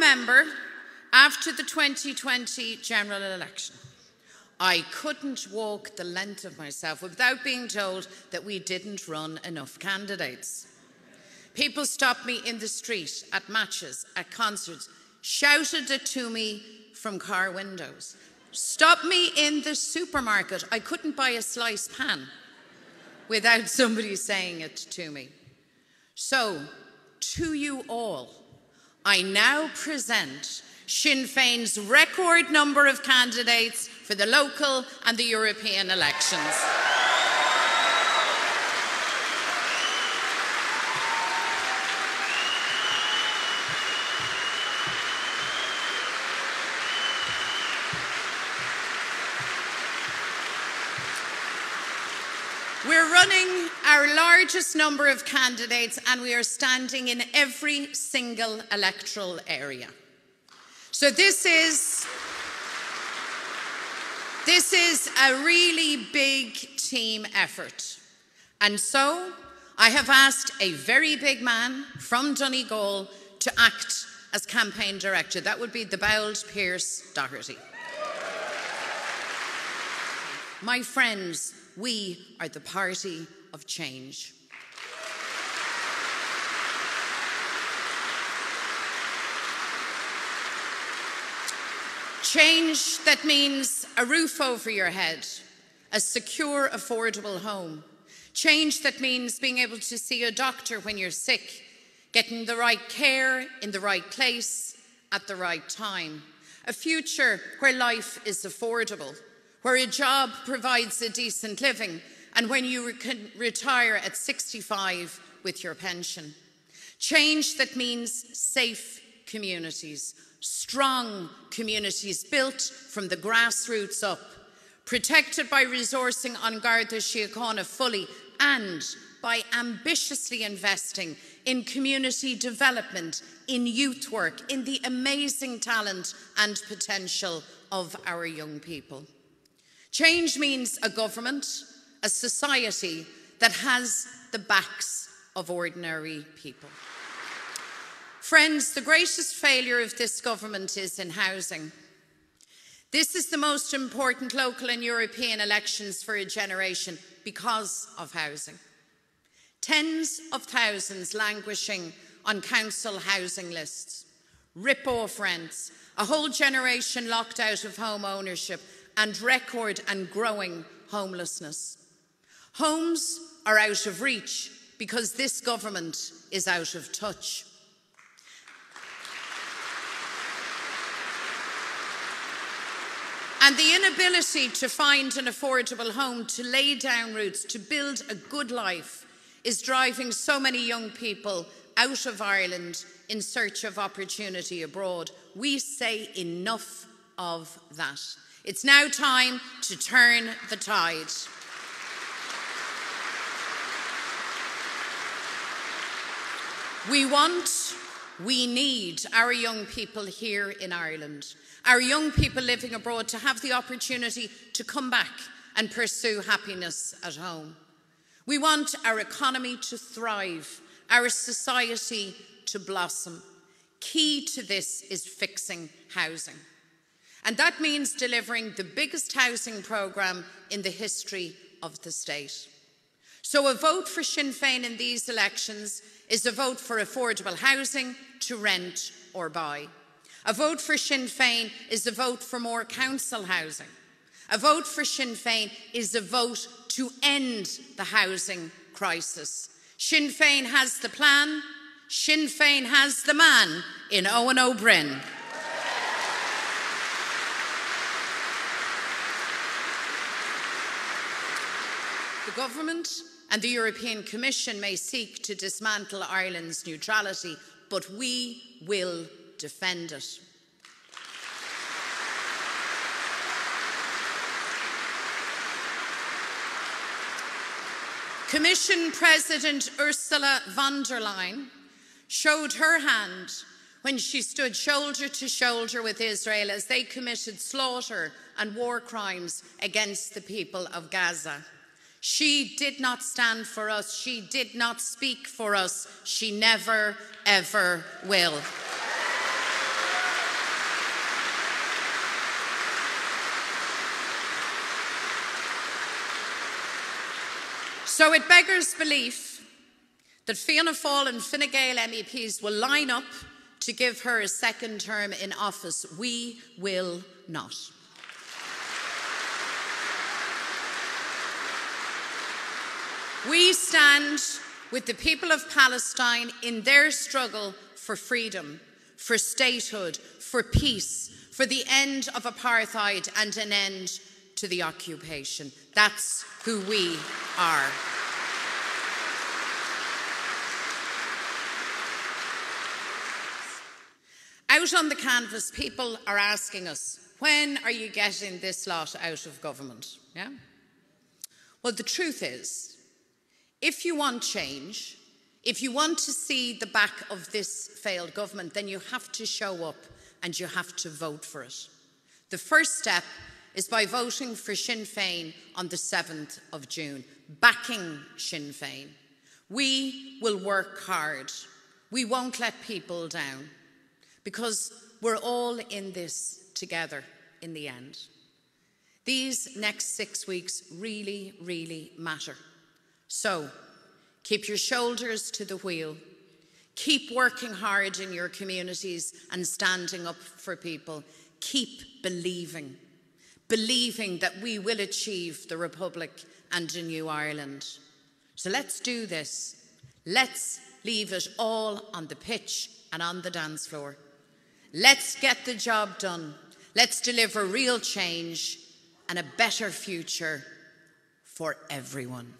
remember after the 2020 general election, I couldn't walk the length of myself without being told that we didn't run enough candidates. People stopped me in the street, at matches, at concerts, shouted it to me from car windows, stopped me in the supermarket. I couldn't buy a slice pan without somebody saying it to me. So, to you all, I now present Sinn Féin's record number of candidates for the local and the European elections. We're running our largest number of candidates and we are standing in every single electoral area. So this is this is a really big team effort. And so I have asked a very big man from Donegal to act as campaign director. That would be the bold Pearse Doherty. My friends, we are the party of change. Change that means a roof over your head, a secure, affordable home. Change that means being able to see a doctor when you're sick, getting the right care in the right place at the right time. A future where life is affordable, where a job provides a decent living, and when you can retire at 65 with your pension. Change that means safe communities, strong communities built from the grassroots up, protected by resourcing on Garda Síochána fully and by ambitiously investing in community development, in youth work, in the amazing talent and potential of our young people. Change means a government, a society that has the backs of ordinary people. Friends, the greatest failure of this government is in housing. This is the most important local and European elections for a generation because of housing. Tens of thousands languishing on council housing lists, rip off rents, a whole generation locked out of home ownership, and record and growing homelessness. Homes are out of reach because this government is out of touch. And the inability to find an affordable home, to lay down roots, to build a good life is driving so many young people out of Ireland in search of opportunity abroad. We say enough of that. It's now time to turn the tide. We want, we need our young people here in Ireland our young people living abroad to have the opportunity to come back and pursue happiness at home. We want our economy to thrive, our society to blossom. Key to this is fixing housing. And that means delivering the biggest housing programme in the history of the state. So, a vote for Sinn Féin in these elections is a vote for affordable housing to rent or buy. A vote for Sinn Féin is a vote for more council housing. A vote for Sinn Féin is a vote to end the housing crisis. Sinn Féin has the plan, Sinn Féin has the man in Eoin Ó The government and the European Commission may seek to dismantle Ireland's neutrality, but we will defend it. Commission President Ursula von der Leyen showed her hand when she stood shoulder to shoulder with Israel as they committed slaughter and war crimes against the people of Gaza. She did not stand for us. She did not speak for us. She never, ever will. So it beggars belief that Fianna Fáil and Fine Gael MEPs will line up to give her a second term in office. We will not. We stand with the people of Palestine in their struggle for freedom, for statehood, for peace, for the end of apartheid and an end to the occupation. That's who we are. Out on the canvas, people are asking us, when are you getting this lot out of government? Yeah? Well, the truth is, if you want change, if you want to see the back of this failed government, then you have to show up and you have to vote for it. The first step is by voting for Sinn Féin on the 7th of June, backing Sinn Féin. We will work hard. We won't let people down because we're all in this together in the end. These next six weeks really, really matter. So keep your shoulders to the wheel. Keep working hard in your communities and standing up for people. Keep believing, believing that we will achieve the Republic and a new Ireland. So let's do this. Let's leave it all on the pitch and on the dance floor. Let's get the job done. Let's deliver real change and a better future for everyone.